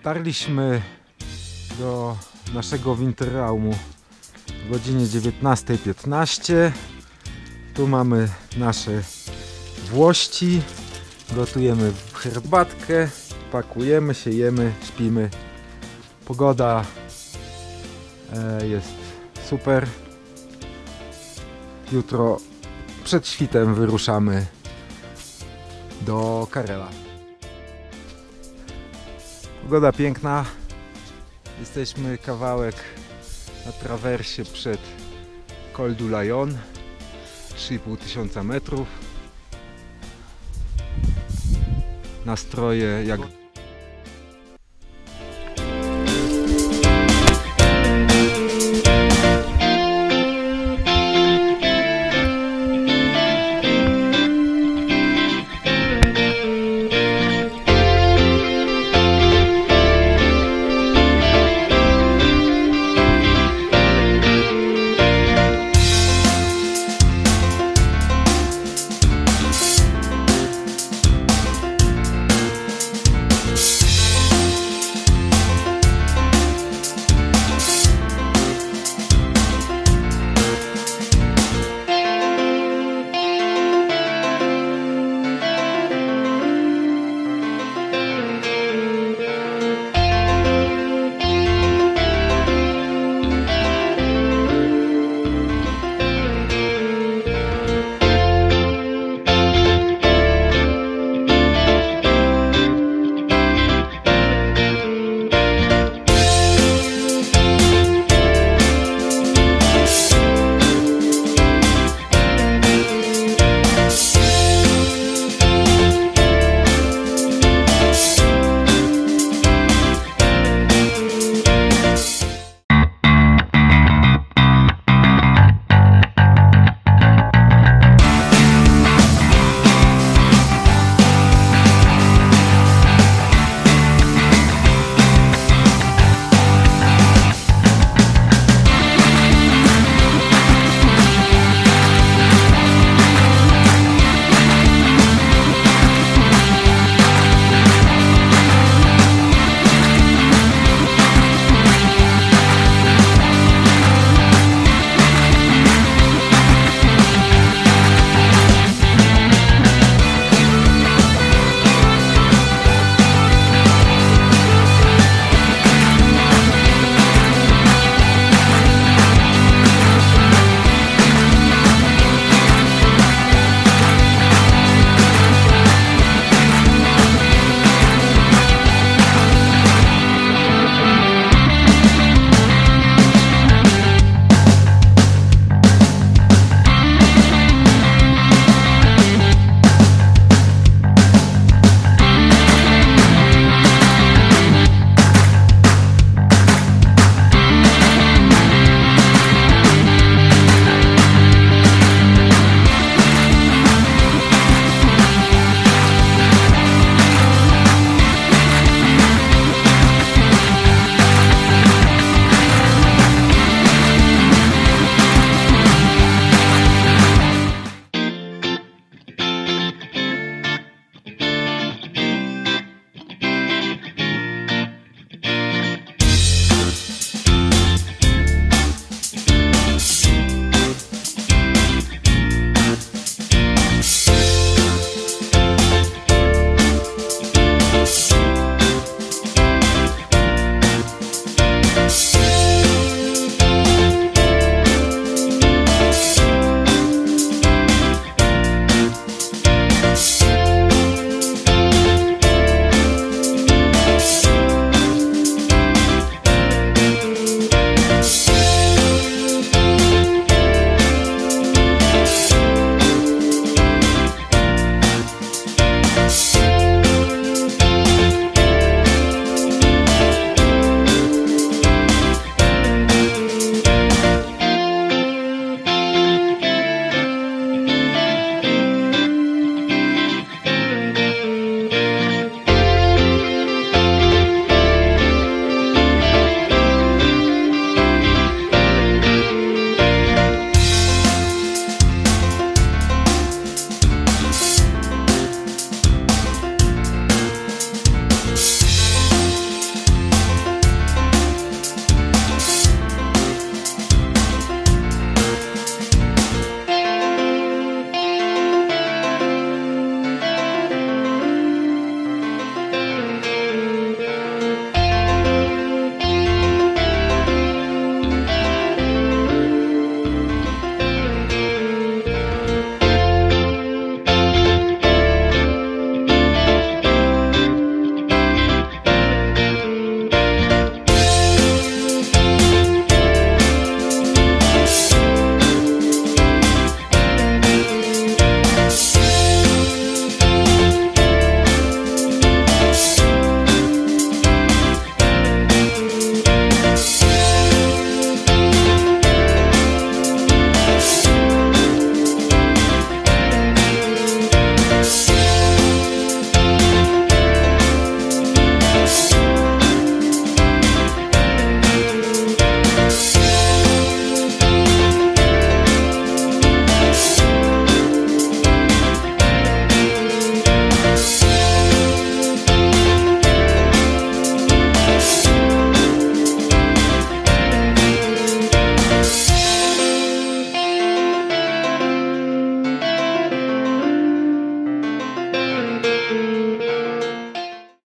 Dotarliśmy do naszego winterraumu o godzinie 19.15. Tu mamy nasze włości. Gotujemy herbatkę, pakujemy się, jemy, śpimy. Pogoda e, jest super. Jutro przed świtem wyruszamy do Karela. Pogoda piękna. Jesteśmy kawałek na trawersie przed Col du Lion. 3,5 tysiąca metrów. Nastroje jak